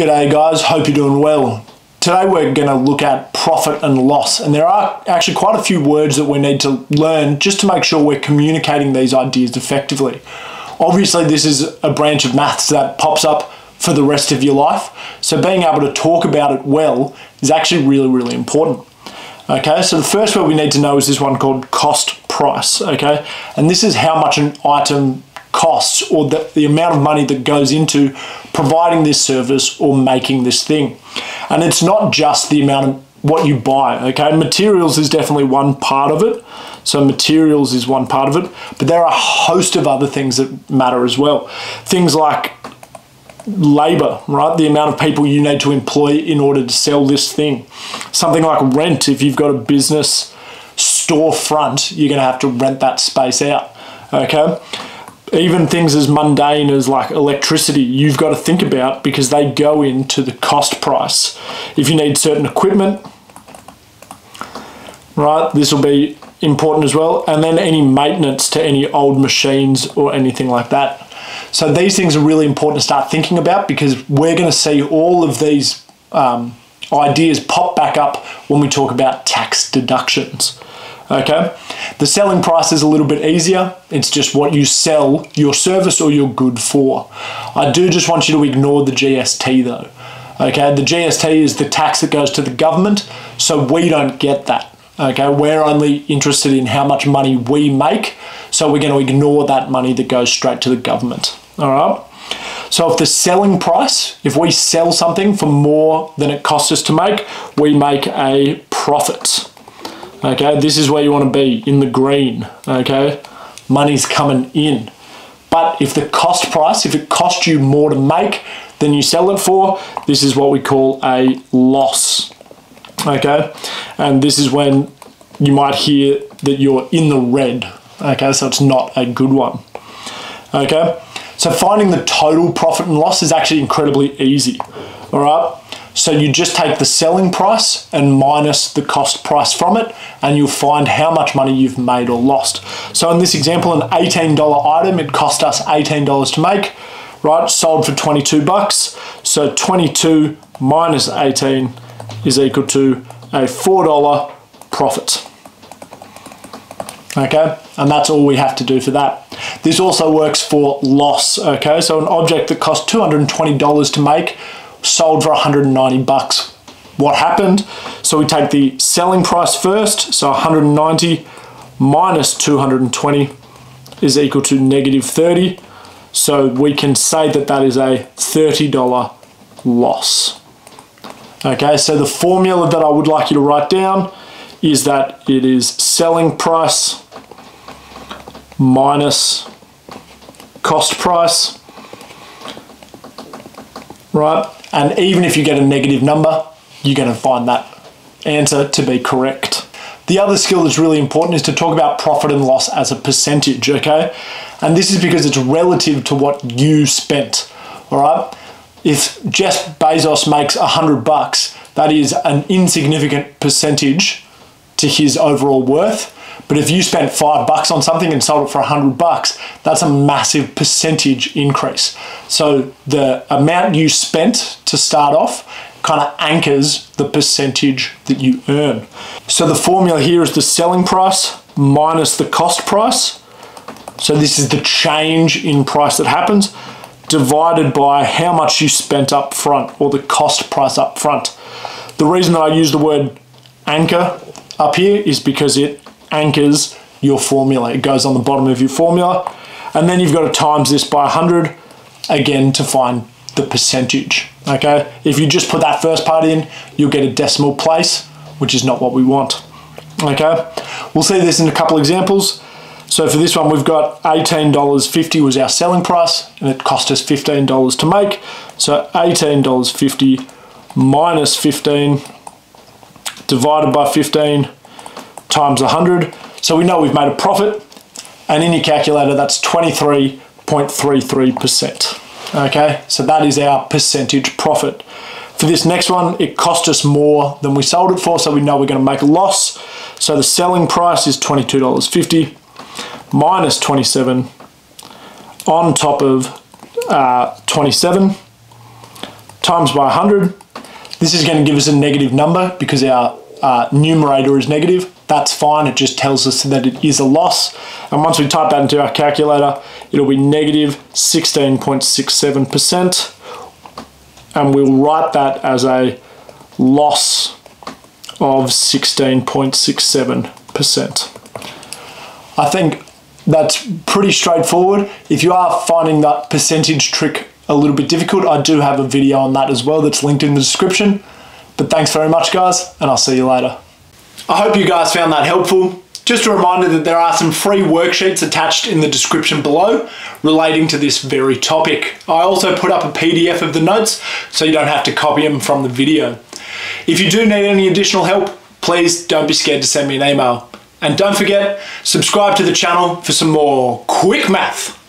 G'day guys, hope you're doing well. Today we're going to look at profit and loss and there are actually quite a few words that we need to learn just to make sure we're communicating these ideas effectively. Obviously this is a branch of maths that pops up for the rest of your life so being able to talk about it well is actually really really important. Okay, so the first word we need to know is this one called cost price, okay? And this is how much an item costs or the, the amount of money that goes into providing this service or making this thing. And it's not just the amount of what you buy, okay? Materials is definitely one part of it. So materials is one part of it, but there are a host of other things that matter as well. Things like labor, right? The amount of people you need to employ in order to sell this thing. Something like rent, if you've got a business storefront, you're going to have to rent that space out, okay? Even things as mundane as like electricity, you've got to think about because they go into the cost price. If you need certain equipment, right, this will be important as well. And then any maintenance to any old machines or anything like that. So these things are really important to start thinking about because we're going to see all of these um, ideas pop back up when we talk about tax deductions. Okay, the selling price is a little bit easier. It's just what you sell your service or your good for. I do just want you to ignore the GST though. Okay, the GST is the tax that goes to the government, so we don't get that. Okay, we're only interested in how much money we make, so we're going to ignore that money that goes straight to the government. All right. So if the selling price, if we sell something for more than it costs us to make, we make a profit. Okay, this is where you want to be in the green. Okay, money's coming in. But if the cost price, if it costs you more to make than you sell it for, this is what we call a loss. Okay, and this is when you might hear that you're in the red. Okay, so it's not a good one. Okay, so finding the total profit and loss is actually incredibly easy. All right, so you just take the selling price and minus the cost price from it, and you'll find how much money you've made or lost. So in this example, an $18 item, it cost us $18 to make, right? Sold for 22 bucks. So 22 minus 18 is equal to a $4 profit. Okay, and that's all we have to do for that. This also works for loss, okay? So an object that cost $220 to make sold for 190 bucks. What happened? So we take the selling price first, so 190 minus 220 is equal to negative 30. So we can say that that is a $30 loss. Okay, so the formula that I would like you to write down is that it is selling price minus cost price, right? And even if you get a negative number, you're going to find that answer to be correct. The other skill that's really important is to talk about profit and loss as a percentage, okay? And this is because it's relative to what you spent, all right? If Jeff Bezos makes a hundred bucks, that is an insignificant percentage to his overall worth. But if you spent five bucks on something and sold it for a hundred bucks, that's a massive percentage increase. So the amount you spent to start off kind of anchors the percentage that you earn. So the formula here is the selling price minus the cost price. So this is the change in price that happens divided by how much you spent up front or the cost price up front. The reason that I use the word anchor up here is because it anchors your formula. It goes on the bottom of your formula. And then you've got to times this by 100 again to find the percentage. Okay, if you just put that first part in, you'll get a decimal place, which is not what we want. Okay, we'll see this in a couple examples. So for this one, we've got $18.50 was our selling price, and it cost us $15 to make. So $18.50 minus 15 divided by 15 times 100. So we know we've made a profit and in your calculator that's 23.33%. Okay, so that is our percentage profit. For this next one, it cost us more than we sold it for, so we know we're gonna make a loss. So the selling price is $22.50 minus 27 on top of uh, 27 times by 100. This is going to give us a negative number because our uh, numerator is negative. That's fine, it just tells us that it is a loss. And once we type that into our calculator, it'll be negative 16.67%. And we'll write that as a loss of 16.67%. I think that's pretty straightforward. If you are finding that percentage trick a little bit difficult, I do have a video on that as well that's linked in the description. But thanks very much, guys, and I'll see you later. I hope you guys found that helpful. Just a reminder that there are some free worksheets attached in the description below relating to this very topic. I also put up a PDF of the notes so you don't have to copy them from the video. If you do need any additional help, please don't be scared to send me an email. And don't forget, subscribe to the channel for some more quick math.